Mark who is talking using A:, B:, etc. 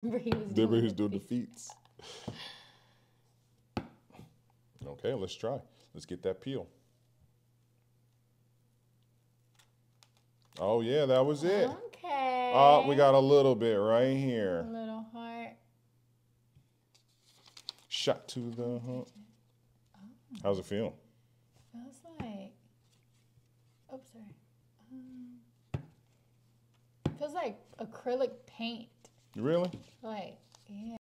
A: Remember he was
B: Remember
A: doing
B: he was doing
A: feet.
B: Okay, let's try. Let's get that peel. Oh yeah, that was it.
A: Okay.
B: Oh, we got a little bit right here.
A: a little heart.
B: Shot to the hump. How's it feel?
A: Feels like. Oops, sorry. Um, feels like acrylic paint.
B: Really?
A: Like, yeah.